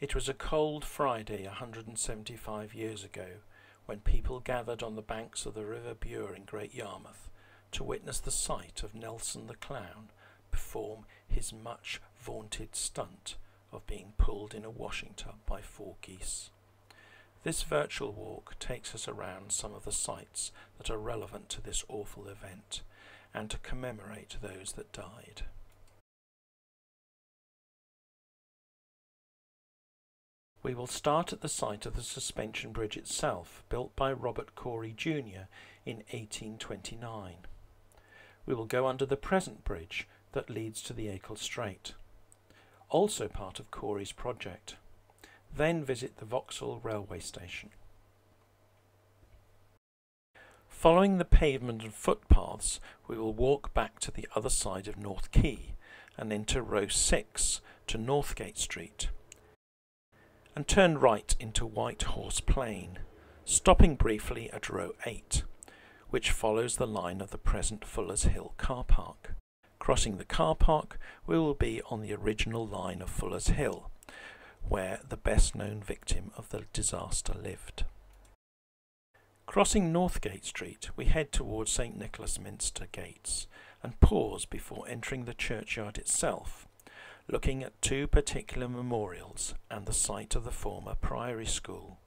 It was a cold Friday 175 years ago when people gathered on the banks of the River Bure in Great Yarmouth to witness the sight of Nelson the Clown perform his much vaunted stunt of being pulled in a washing tub by four geese. This virtual walk takes us around some of the sites that are relevant to this awful event and to commemorate those that died. We will start at the site of the suspension bridge itself, built by Robert Cory Jr. in 1829. We will go under the present bridge that leads to the Acle Straight, also part of Cory's project. Then visit the Vauxhall railway station. Following the pavement and footpaths, we will walk back to the other side of North Quay and into row 6 to Northgate Street and turn right into White Horse Plain, stopping briefly at row 8, which follows the line of the present Fuller's Hill car park. Crossing the car park, we will be on the original line of Fuller's Hill, where the best known victim of the disaster lived. Crossing Northgate Street, we head towards St Nicholas Minster gates and pause before entering the churchyard itself, looking at two particular memorials and the site of the former Priory School.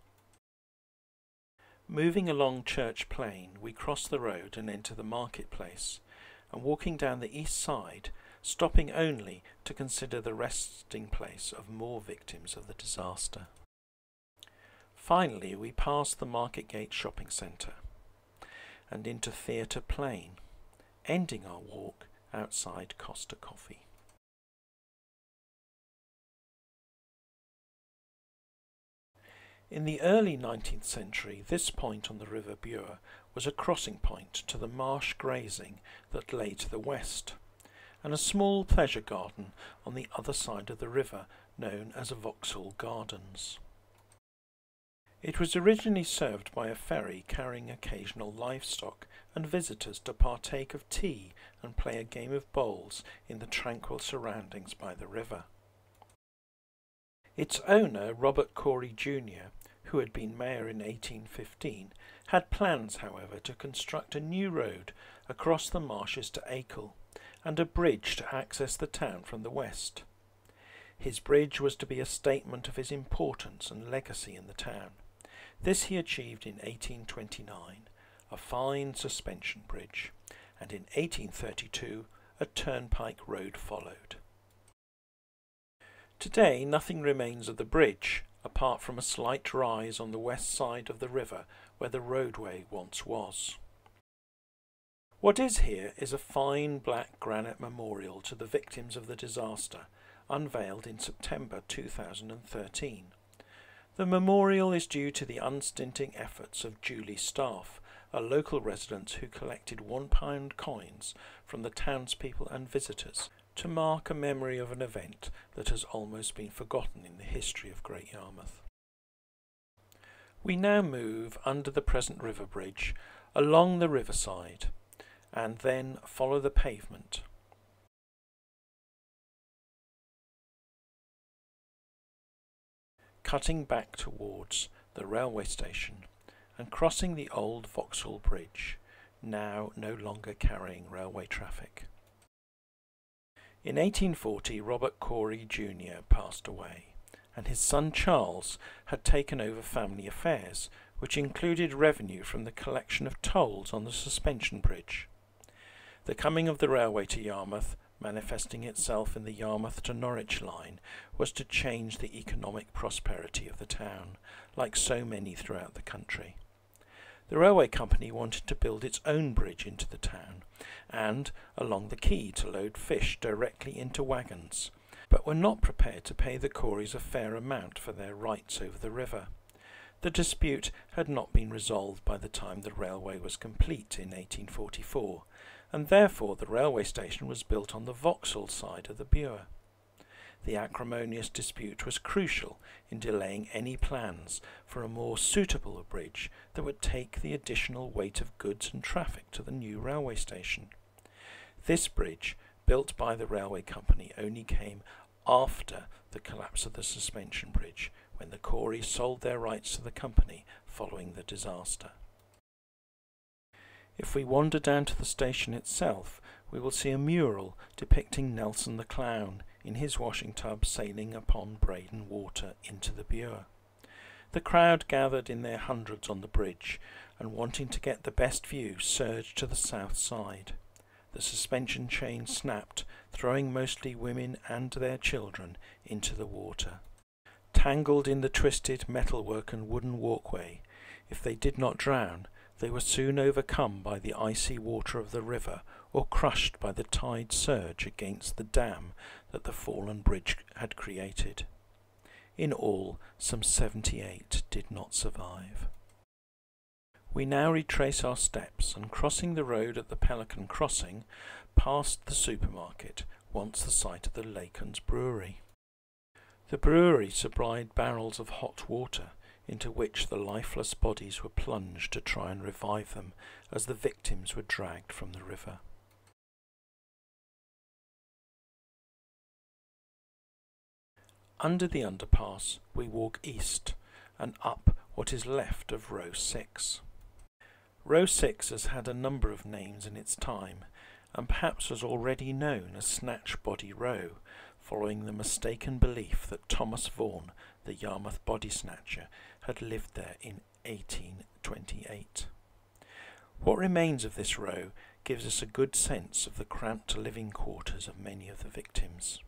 Moving along Church Plain, we cross the road and enter the marketplace, and walking down the east side, stopping only to consider the resting place of more victims of the disaster. Finally, we pass the Marketgate Shopping Centre and into Theatre Plain, ending our walk outside Costa Coffee. In the early 19th century, this point on the River Bure was a crossing point to the marsh grazing that lay to the west, and a small pleasure garden on the other side of the river known as Vauxhall Gardens. It was originally served by a ferry carrying occasional livestock and visitors to partake of tea and play a game of bowls in the tranquil surroundings by the river. Its owner, Robert Cory Jr., who had been mayor in 1815, had plans, however, to construct a new road across the marshes to Acle and a bridge to access the town from the west. His bridge was to be a statement of his importance and legacy in the town. This he achieved in 1829, a fine suspension bridge, and in 1832 a turnpike road followed. Today nothing remains of the bridge, apart from a slight rise on the west side of the river where the roadway once was. What is here is a fine black granite memorial to the victims of the disaster, unveiled in September 2013. The memorial is due to the unstinting efforts of Julie Staff, a local resident who collected one pound coins from the townspeople and visitors to mark a memory of an event that has almost been forgotten in the history of Great Yarmouth. We now move under the present river bridge along the riverside and then follow the pavement. Cutting back towards the railway station and crossing the old Vauxhall Bridge, now no longer carrying railway traffic. In 1840, Robert Cory Jr. passed away, and his son Charles had taken over family affairs, which included revenue from the collection of tolls on the suspension bridge. The coming of the railway to Yarmouth, manifesting itself in the Yarmouth to Norwich line, was to change the economic prosperity of the town, like so many throughout the country. The railway company wanted to build its own bridge into the town and along the quay to load fish directly into wagons, but were not prepared to pay the Corys a fair amount for their rights over the river. The dispute had not been resolved by the time the railway was complete in 1844, and therefore the railway station was built on the Vauxhall side of the Bure. The acrimonious dispute was crucial in delaying any plans for a more suitable bridge that would take the additional weight of goods and traffic to the new railway station. This bridge, built by the railway company, only came after the collapse of the suspension bridge when the Corys sold their rights to the company following the disaster. If we wander down to the station itself, we will see a mural depicting Nelson the Clown in his washing tub sailing upon Breydon Water into the Bure. The crowd gathered in their hundreds on the bridge and wanting to get the best view surged to the south side. The suspension chain snapped, throwing mostly women and their children into the water. Tangled in the twisted metalwork and wooden walkway, if they did not drown, they were soon overcome by the icy water of the river or crushed by the tide surge against the dam that the fallen bridge had created. In all, some 78 did not survive. We now retrace our steps and crossing the road at the Pelican Crossing, past the supermarket, once the site of the Lacon's Brewery. The brewery supplied barrels of hot water into which the lifeless bodies were plunged to try and revive them as the victims were dragged from the river. Under the underpass we walk east and up what is left of row 6. Row 6 has had a number of names in its time and perhaps was already known as Snatch Body Row following the mistaken belief that Thomas Vaughan, the Yarmouth body snatcher, had lived there in 1828. What remains of this row gives us a good sense of the cramped living quarters of many of the victims.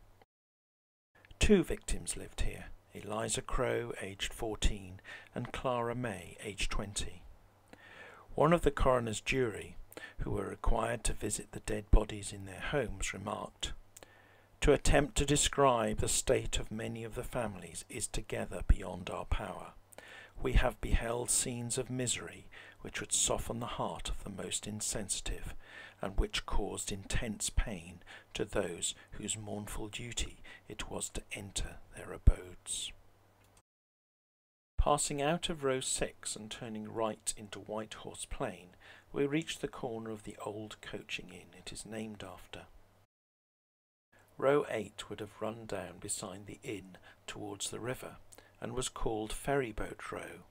Two victims lived here, Eliza Crow, aged 14, and Clara May, aged 20. One of the coroner's jury, who were required to visit the dead bodies in their homes, remarked, To attempt to describe the state of many of the families is together beyond our power we have beheld scenes of misery which would soften the heart of the most insensitive, and which caused intense pain to those whose mournful duty it was to enter their abodes. Passing out of row six and turning right into White Horse Plain, we reach the corner of the old coaching inn it is named after. Row eight would have run down beside the inn towards the river, and was called Ferryboat Row,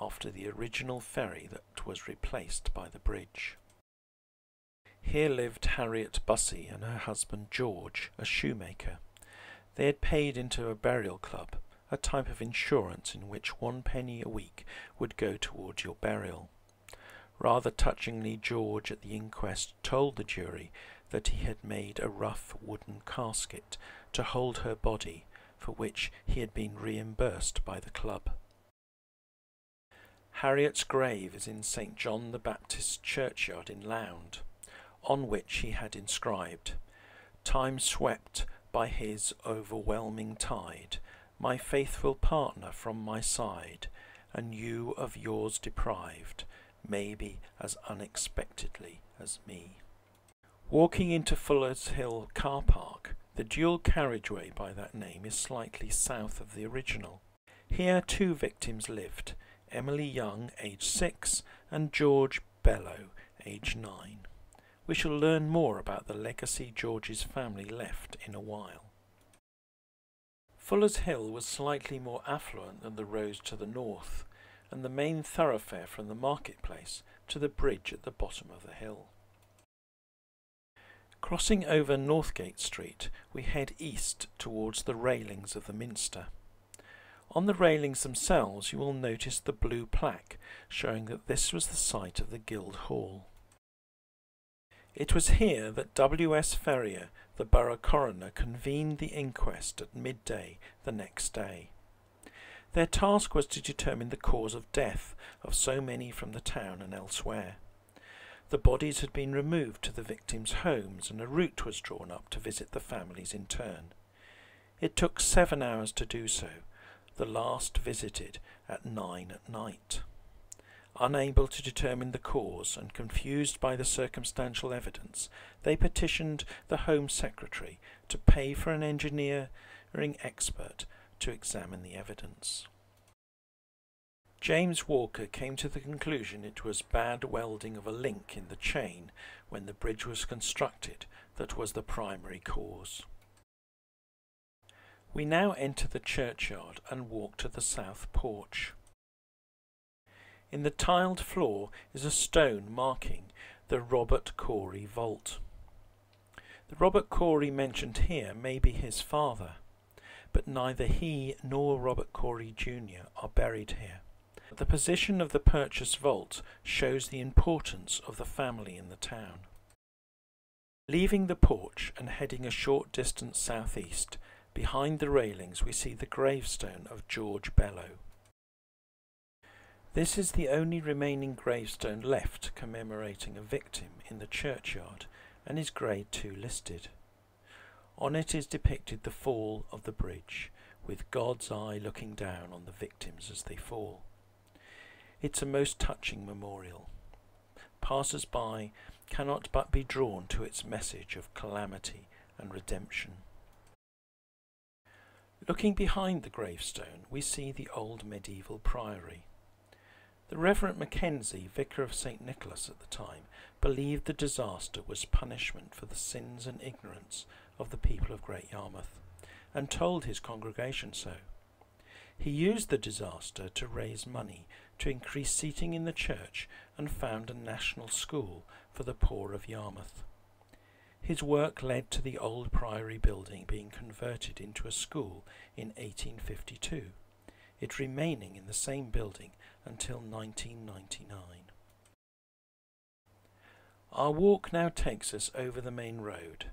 after the original ferry that was replaced by the bridge. Here lived Harriet Bussey and her husband George, a shoemaker. They had paid into a burial club, a type of insurance in which one penny a week would go towards your burial. Rather touchingly, George at the inquest told the jury that he had made a rough wooden casket to hold her body for which he had been reimbursed by the club. Harriet's grave is in St. John the Baptist's churchyard in Lound, on which he had inscribed, Time swept by his overwhelming tide, my faithful partner from my side, and you of yours deprived, maybe as unexpectedly as me. Walking into Fuller's Hill car park, the dual carriageway by that name is slightly south of the original. Here two victims lived, Emily Young, aged six, and George Bellow, aged nine. We shall learn more about the legacy George's family left in a while. Fuller's Hill was slightly more affluent than the roads to the north, and the main thoroughfare from the marketplace to the bridge at the bottom of the hill. Crossing over Northgate Street, we head east towards the railings of the Minster. On the railings themselves you will notice the blue plaque showing that this was the site of the Guild Hall. It was here that W.S. Ferrier, the borough coroner, convened the inquest at midday the next day. Their task was to determine the cause of death of so many from the town and elsewhere. The bodies had been removed to the victims' homes and a route was drawn up to visit the families in turn. It took seven hours to do so, the last visited at nine at night. Unable to determine the cause and confused by the circumstantial evidence, they petitioned the Home Secretary to pay for an engineering expert to examine the evidence. James Walker came to the conclusion it was bad welding of a link in the chain when the bridge was constructed that was the primary cause. We now enter the churchyard and walk to the south porch. In the tiled floor is a stone marking the Robert Cory vault. The Robert Cory mentioned here may be his father, but neither he nor Robert Cory Jr. are buried here. The position of the Purchas vault shows the importance of the family in the town. Leaving the porch and heading a short distance southeast, behind the railings we see the gravestone of George Bellow. This is the only remaining gravestone left commemorating a victim in the churchyard and is Grade 2 listed. On it is depicted the fall of the bridge, with God's eye looking down on the victims as they fall. It's a most touching memorial. Passers-by cannot but be drawn to its message of calamity and redemption. Looking behind the gravestone, we see the old medieval priory. The Reverend Mackenzie, vicar of St. Nicholas at the time, believed the disaster was punishment for the sins and ignorance of the people of Great Yarmouth, and told his congregation so. He used the disaster to raise money to increase seating in the church and found a national school for the poor of Yarmouth. His work led to the old priory building being converted into a school in 1852, it remaining in the same building until 1999. Our walk now takes us over the main road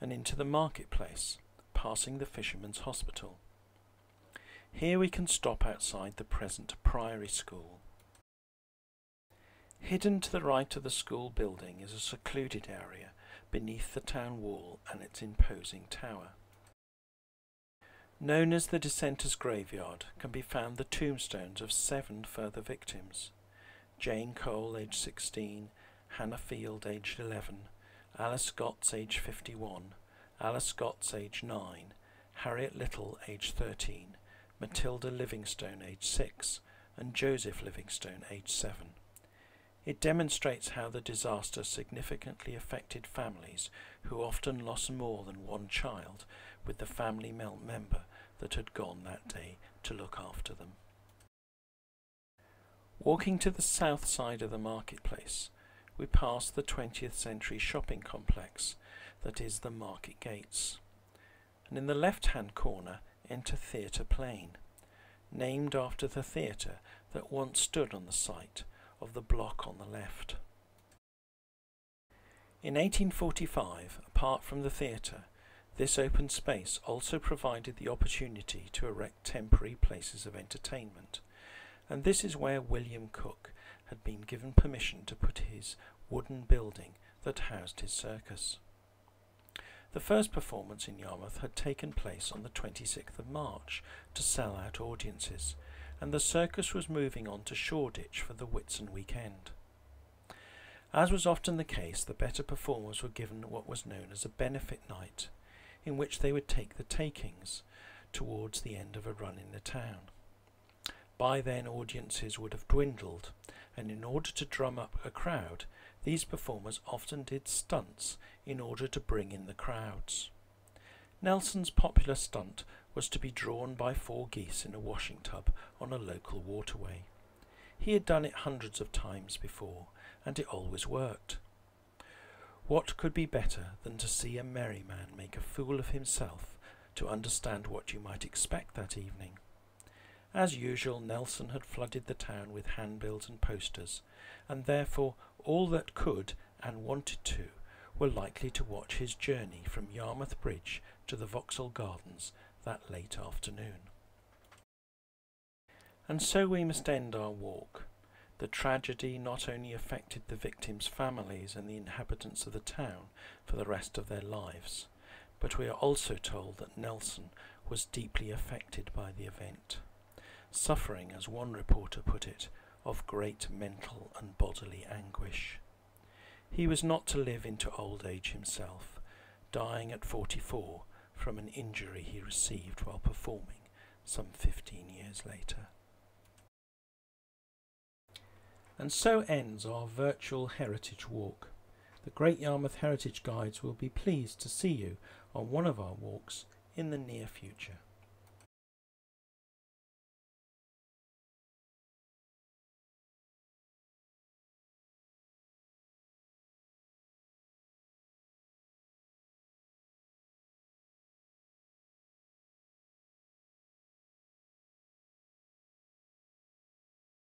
and into the marketplace, passing the Fisherman's Hospital. Here we can stop outside the present Priory School. Hidden to the right of the school building is a secluded area beneath the town wall and its imposing tower. Known as the Dissenters' Graveyard can be found the tombstones of seven further victims. Jane Cole, aged 16, Hannah Field, aged 11, Alice Scotts, aged 51, Alice Scotts, aged 9, Harriet Little, aged 13, Matilda Livingstone, age 6, and Joseph Livingstone, age 7. It demonstrates how the disaster significantly affected families who often lost more than one child with the family member that had gone that day to look after them. Walking to the south side of the marketplace, we pass the 20th century shopping complex that is the market gates. And in the left hand corner enter Theatre Plain, named after the theatre that once stood on the site of the block on the left. In 1845, apart from the theatre, this open space also provided the opportunity to erect temporary places of entertainment, and this is where William Cook had been given permission to put his wooden building that housed his circus. The first performance in Yarmouth had taken place on the 26th of March to sell out audiences, and the circus was moving on to Shoreditch for the Whitsun weekend. As was often the case, the better performers were given what was known as a benefit night, in which they would take the takings towards the end of a run in the town. By then audiences would have dwindled, and in order to drum up a crowd, these performers often did stunts in order to bring in the crowds. Nelson's popular stunt was to be drawn by four geese in a washing tub on a local waterway. He had done it hundreds of times before, and it always worked. What could be better than to see a merry man make a fool of himself to understand what you might expect that evening? As usual, Nelson had flooded the town with handbills and posters, and therefore all that could and wanted to were likely to watch his journey from Yarmouth Bridge to the Vauxhall Gardens that late afternoon. And so we must end our walk. The tragedy not only affected the victims' families and the inhabitants of the town for the rest of their lives, but we are also told that Nelson was deeply affected by the event, suffering, as one reporter put it, of great mental and bodily anguish. He was not to live into old age himself, dying at 44 from an injury he received while performing some 15 years later. And so ends our virtual heritage walk. The Great Yarmouth Heritage Guides will be pleased to see you on one of our walks in the near future.